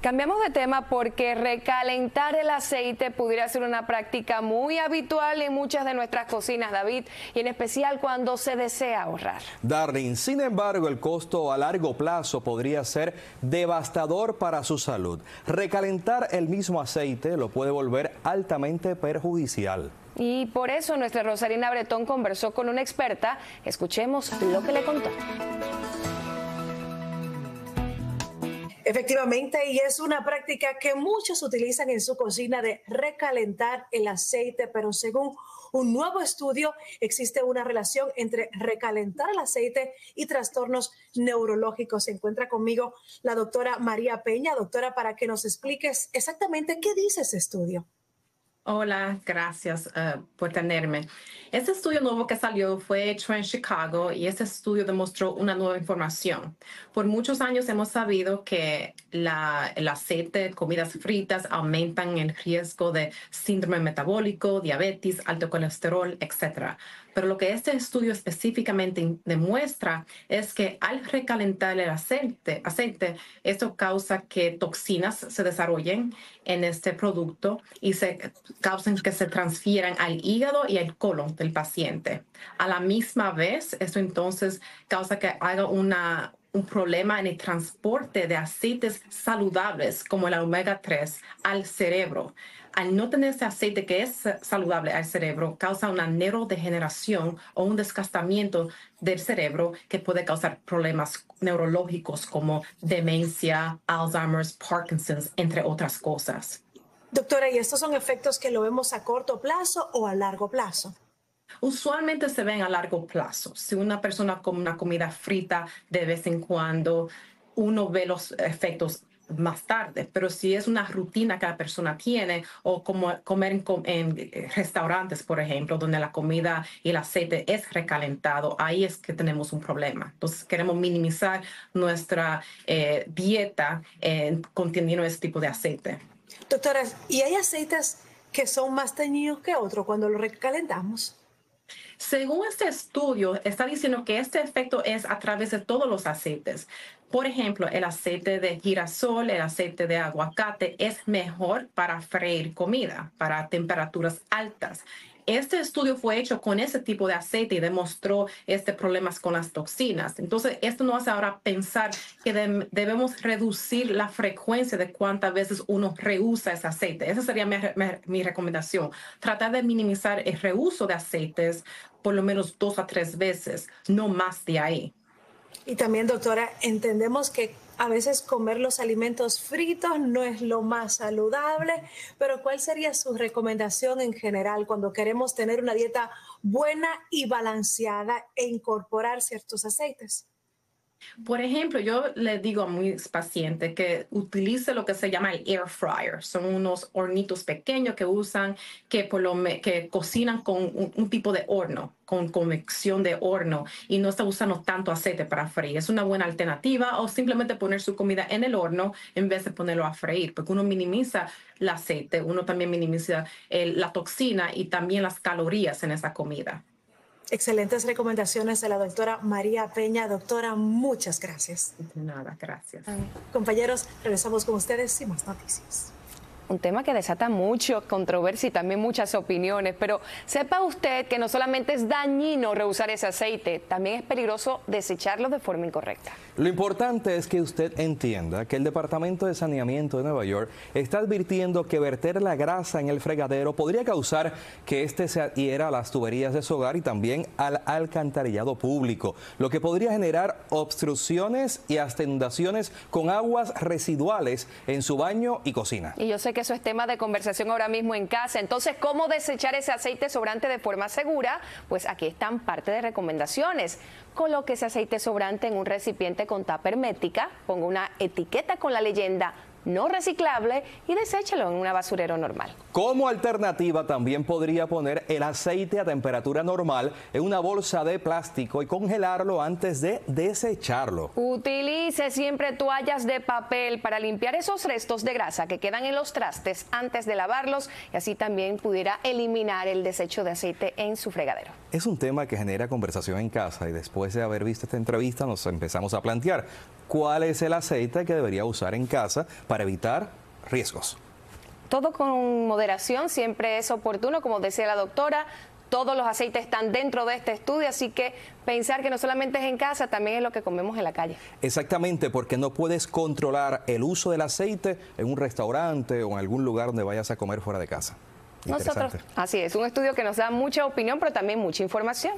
Cambiamos de tema porque recalentar el aceite pudiera ser una práctica muy habitual en muchas de nuestras cocinas, David, y en especial cuando se desea ahorrar. Darling, sin embargo, el costo a largo plazo podría ser devastador para su salud. Recalentar el mismo aceite lo puede volver altamente perjudicial. Y por eso nuestra Rosarina Bretón conversó con una experta. Escuchemos lo que le contó. Efectivamente, y es una práctica que muchos utilizan en su cocina de recalentar el aceite, pero según un nuevo estudio existe una relación entre recalentar el aceite y trastornos neurológicos. Se encuentra conmigo la doctora María Peña, doctora, para que nos expliques exactamente qué dice ese estudio. Hola, gracias uh, por tenerme. Este estudio nuevo que salió fue hecho en Chicago y este estudio demostró una nueva información. Por muchos años hemos sabido que el aceite, comidas fritas aumentan el riesgo de síndrome metabólico, diabetes, alto colesterol, etc. Pero lo que este estudio específicamente demuestra es que al recalentar el aceite, aceite, esto causa que toxinas se desarrollen en este producto y se causan que se transfieran al hígado y al colon del paciente. A la misma vez, esto entonces causa que haga una, un problema en el transporte de aceites saludables como el omega 3 al cerebro al no tener ese aceite que es saludable al cerebro, causa una neurodegeneración o un desgastamiento del cerebro que puede causar problemas neurológicos como demencia, Alzheimer's, Parkinson's, entre otras cosas. Doctora, ¿y estos son efectos que lo vemos a corto plazo o a largo plazo? Usualmente se ven a largo plazo. Si una persona come una comida frita de vez en cuando, uno ve los efectos más tarde, pero si es una rutina que la persona tiene o como comer en, restaurantes, por ejemplo, donde la comida y el aceite es recalentado, ahí es que tenemos un problema. Entonces queremos minimizar nuestra eh, dieta eh, conteniendo este tipo de aceite. Doctora, ¿y hay aceites que son más teñidos que otros cuando los recalentamos? Según este estudio, está diciendo que este efecto es a través de todos los aceites. Por ejemplo, el aceite de girasol, el aceite de aguacate es mejor para freír comida, para temperaturas altas. Este estudio fue hecho con ese tipo de aceite y demostró este problemas con las toxinas. Entonces, esto nos hace ahora pensar que debemos reducir la frecuencia de cuántas veces uno reusa ese aceite. Esa sería mi, mi recomendación. Tratar de minimizar el reuso de aceites por lo menos dos a tres veces, no más de ahí. Y también, doctora, entendemos que a veces comer los alimentos fritos no es lo más saludable, pero ¿cuál sería su recomendación en general cuando queremos tener una dieta buena y balanceada e incorporar ciertos aceites? Por ejemplo, yo le digo a mis pacientes que utilice lo que se llama el air fryer. Son unos hornitos pequeños que usan, que, por lo que cocinan con un, tipo de horno, con convección de horno y no está usando tanto aceite para freír. Es una buena alternativa o simplemente poner su comida en el horno en vez de ponerlo a freír, porque uno minimiza el aceite, uno también minimiza la toxina y también las calorías en esa comida. Excelentes recomendaciones de la doctora María Peña. Doctora, muchas gracias. Nada, gracias. Compañeros, regresamos con ustedes y más noticias un tema que desata mucho controversia y también muchas opiniones, pero sepa usted que no solamente es dañino rehusar ese aceite, también es peligroso desecharlo de forma incorrecta. Lo importante es que usted entienda que el Departamento de Saneamiento de Nueva York está advirtiendo que verter la grasa en el fregadero podría causar que éste se adhiera a las tuberías de su hogar y también al alcantarillado público, lo que podría generar obstrucciones y hasta inundaciones con aguas residuales en su baño y cocina. Y yo sé que eso es tema de conversación ahora mismo en casa. Entonces, ¿cómo desechar ese aceite sobrante de forma segura? Pues aquí están parte de recomendaciones. Coloque ese aceite sobrante en un recipiente con tapa hermética, ponga una etiqueta con la leyenda no reciclable y deséchalo en una basurero normal. Como alternativa también podría poner el aceite a temperatura normal en una bolsa de plástico y congelarlo antes de desecharlo. Utilice siempre toallas de papel para limpiar esos restos de grasa que quedan en los trastes antes de lavarlos y así también pudiera eliminar el desecho de aceite en su fregadero. Es un tema que genera conversación en casa y después de haber visto esta entrevista nos empezamos a plantear cuál es el aceite que debería usar en casa para para evitar riesgos. Todo con moderación siempre es oportuno, como decía la doctora. Todos los aceites están dentro de este estudio, así que pensar que no solamente es en casa, también es lo que comemos en la calle. Exactamente, porque no puedes controlar el uso del aceite en un restaurante o en algún lugar donde vayas a comer fuera de casa. Nosotros, así es, un estudio que nos da mucha opinión, pero también mucha información.